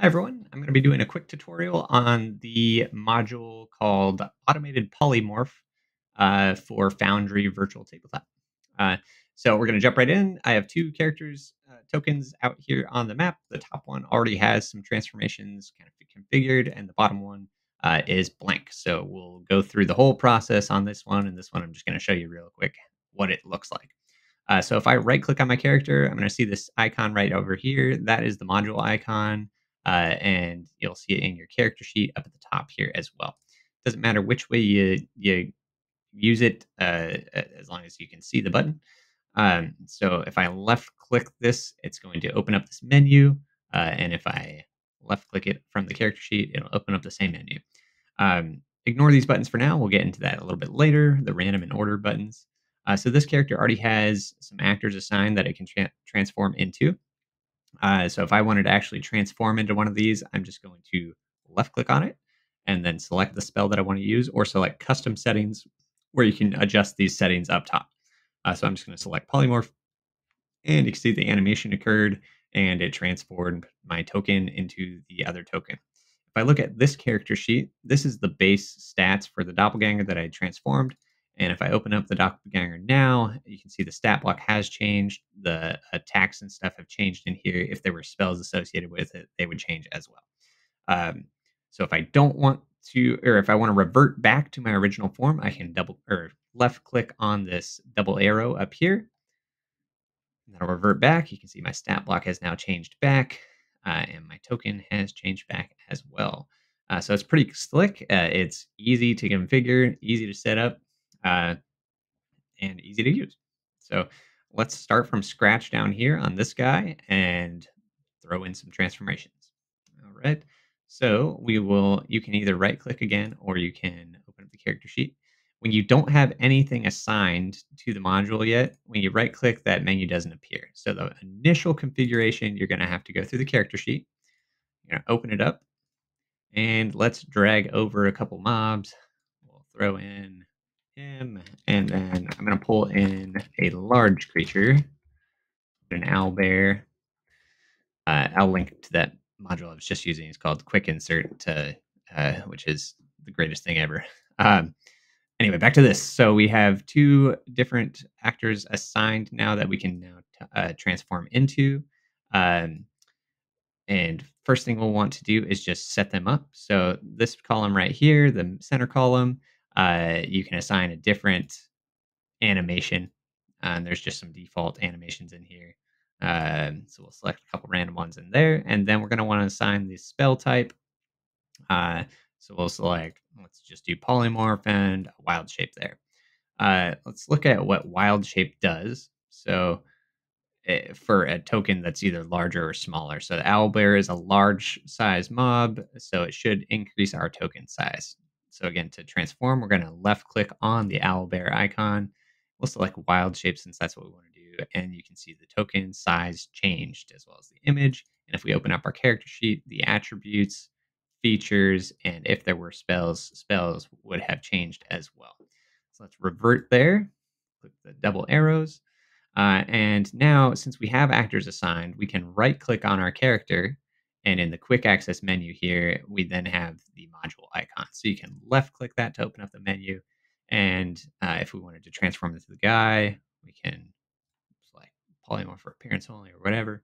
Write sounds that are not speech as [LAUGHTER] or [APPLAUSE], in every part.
Hi everyone, I'm going to be doing a quick tutorial on the module called Automated Polymorph uh, for Foundry Virtual Tabletop. Uh, so we're going to jump right in. I have two characters uh, tokens out here on the map. The top one already has some transformations kind of configured, and the bottom one uh, is blank. So we'll go through the whole process on this one, and this one I'm just going to show you real quick what it looks like. Uh, so if I right click on my character, I'm going to see this icon right over here. That is the module icon uh, and you'll see it in your character sheet up at the top here as well. Doesn't matter which way you you use it, uh, as long as you can see the button. Um, so if I left click this, it's going to open up this menu, uh, and if I left click it from the character sheet, it'll open up the same menu. Um, ignore these buttons for now. We'll get into that a little bit later. The random and order buttons. Uh, so this character already has some actors assigned that it can tra transform into. Uh, so if I wanted to actually transform into one of these, I'm just going to left click on it and then select the spell that I want to use or select custom settings where you can adjust these settings up top. Uh, so I'm just going to select polymorph and you can see the animation occurred and it transformed my token into the other token. If I look at this character sheet, this is the base stats for the doppelganger that I transformed. And if I open up the doppelganger now, you can see the stat block has changed. The attacks and stuff have changed in here. If there were spells associated with it, they would change as well. Um, so if I don't want to, or if I want to revert back to my original form, I can double or left click on this double arrow up here. And that'll revert back. You can see my stat block has now changed back, uh, and my token has changed back as well. Uh, so it's pretty slick. Uh, it's easy to configure, easy to set up uh, and easy to use. So let's start from scratch down here on this guy and throw in some transformations. All right. So we will, you can either right click again or you can open up the character sheet. When you don't have anything assigned to the module yet, when you right click, that menu doesn't appear. So the initial configuration, you're going to have to go through the character sheet. Going to open it up and let's drag over a couple mobs. We'll throw in him, and then I'm going to pull in a large creature, an owl bear. Uh, I'll link to that module I was just using. It's called Quick Insert, to, uh, which is the greatest thing ever. [LAUGHS] Um, anyway, back to this. So we have two different actors assigned now that we can now uh, transform into. Um, and first thing we'll want to do is just set them up. So this column right here, the center column, uh, you can assign a different animation. Uh, and there's just some default animations in here. Um, so we'll select a couple random ones in there, and then we're going to want to assign the spell type. Uh, so we'll select, let's just do polymorph and wild shape there. Uh, let's look at what wild shape does. So uh, for a token that's either larger or smaller. So the owlbear is a large size mob, so it should increase our token size. So again, to transform, we're going to left click on the owl bear icon. We'll select wild shape since that's what we want to do. And you can see the token size changed as well as the image. And if we open up our character sheet, the attributes, features, and if there were spells, spells would have changed as well. So let's revert there, click the double arrows. Uh, and now, since we have actors assigned, we can right click on our character and in the quick access menu here, we then have the module icon. So you can left click that to open up the menu. And uh, if we wanted to transform into the guy, we can select polymorph for appearance only or whatever.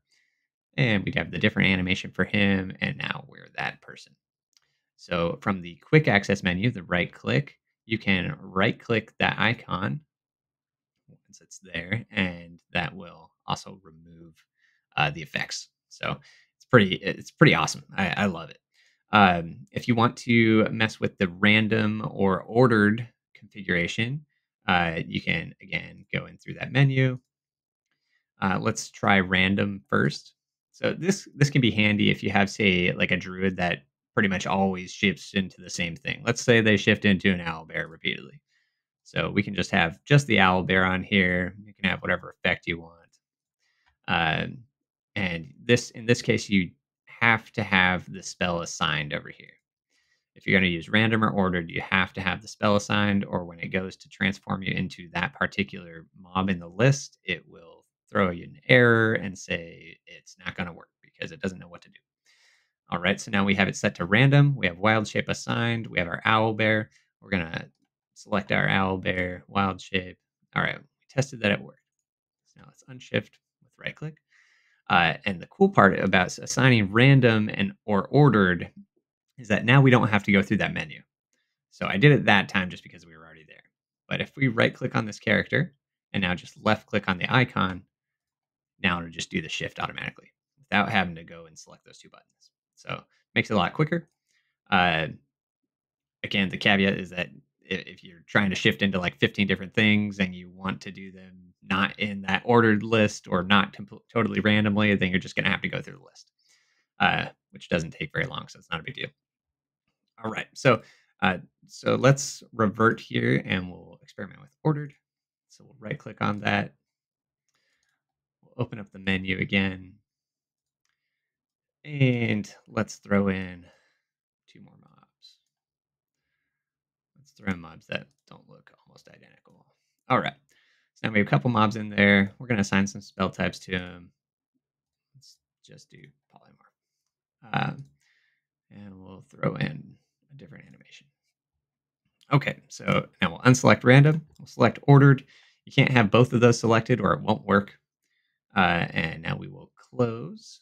And we'd have the different animation for him. And now we're that person. So from the quick access menu, the right click, you can right click that icon once it's there. And that will also remove uh, the effects. So pretty it's pretty awesome. I, I love it. Um, if you want to mess with the random or ordered configuration, uh, you can again go in through that menu. Uh, let's try random first. So this this can be handy if you have say like a druid that pretty much always shifts into the same thing. Let's say they shift into an owl bear repeatedly. So we can just have just the owl bear on here. You can have whatever effect you want. Um, and this, in this case, you have to have the spell assigned over here. If you're going to use random or ordered, you have to have the spell assigned, or when it goes to transform you into that particular mob in the list, it will throw you an error and say it's not going to work because it doesn't know what to do. All right, so now we have it set to random. We have wild shape assigned. We have our owl bear. We're gonna select our owl bear, wild shape. All right, we tested that it worked. So now let's unshift with right click. Uh, and the cool part about assigning random and or ordered is that now we don't have to go through that menu. So I did it that time just because we were already there. But if we right click on this character and now just left click on the icon, now it'll just do the shift automatically without having to go and select those two buttons. So makes it a lot quicker. Uh, again, the caveat is that if you're trying to shift into like 15 different things and you want to do them not in that ordered list or not totally randomly, then you're just going to have to go through the list, uh, which doesn't take very long, so it's not a big deal. All right, so uh, so let's revert here and we'll experiment with ordered. So we'll right click on that. We'll open up the menu again. And let's throw in two more mobs. Let's throw mobs that don't look almost identical. All right. So now we have a couple mobs in there. We're going to assign some spell types to them. Let's just do polymorph. Um, and we'll throw in a different animation. Okay, so now we'll unselect random. We'll select ordered. You can't have both of those selected or it won't work. Uh, and now we will close.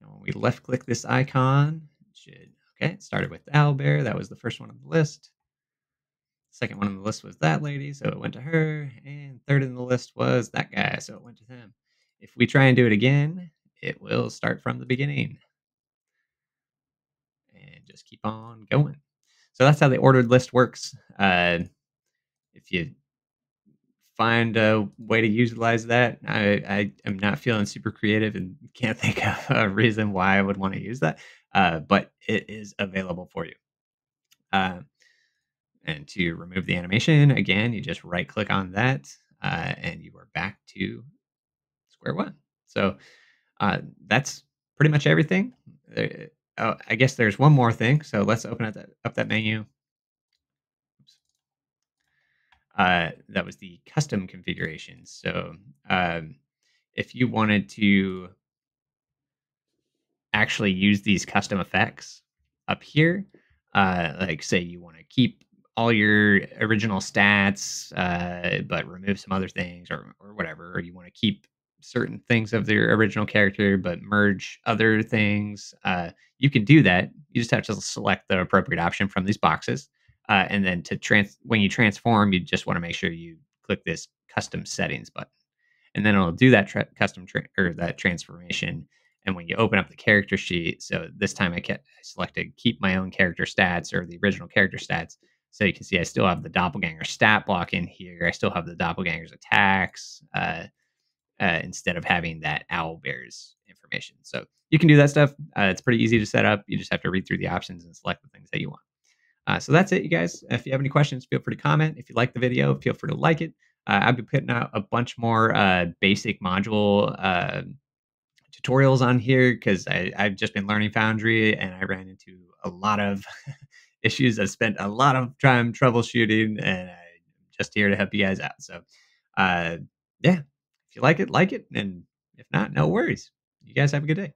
And when we left click this icon, it should, okay, started with Owlbear. That was the first one on the list. Second one on the list was that lady, so it went to her. And third in the list was that guy, so it went to him. If we try and do it again, it will start from the beginning. And just keep on going. So that's how the ordered list works. Uh, if you find a way to utilize that, I, I am not feeling super creative and can't [LAUGHS] think of a reason why I would want to use that. Uh, but it is available for you. Uh, and to remove the animation, again, you just right click on that uh, and you are back to square one. So uh, that's pretty much everything. Oh, I guess there's one more thing. So let's open up that, up that menu. Uh, that was the custom configuration. So um, if you wanted to actually use these custom effects up here, uh, like say you want to keep all your original stats, uh, but remove some other things or, or whatever, or you want to keep certain things of their original character but merge other things uh, you can do that. You just have to select the appropriate option from these boxes. Uh, and then to trans when you transform you just want to make sure you click this custom settings button. And then it'll do that custom or that transformation and when you open up the character sheet so this time I, kept, I selected keep my own character stats or the original character stats so you can see I still have the doppelganger stat block in here. I still have the doppelganger's attacks. Uh, uh, instead of having that owl bears information. So you can do that stuff. Uh, it's pretty easy to set up. You just have to read through the options and select the things that you want. Uh, so that's it, you guys. If you have any questions, feel free to comment. If you like the video, feel free to like it. Uh, I'll be putting out a bunch more uh, basic module tutorials on here because I've just been learning Foundry and I ran into a lot of [LAUGHS] issues. I spent a lot of time troubleshooting and I'm just here to help you guys out. So, uh, yeah, if you like it, like it. And if not, no worries. You guys have a good day.